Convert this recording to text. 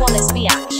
Wallace Biatch.